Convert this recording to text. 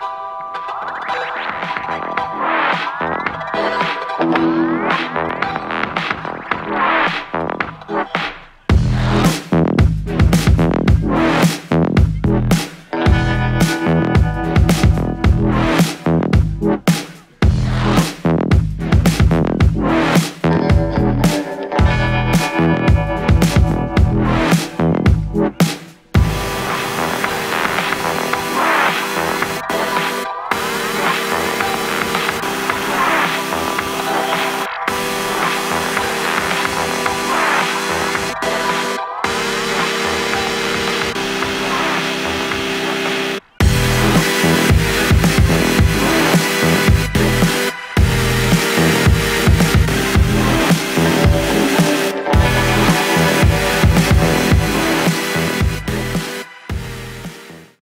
you